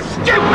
Let's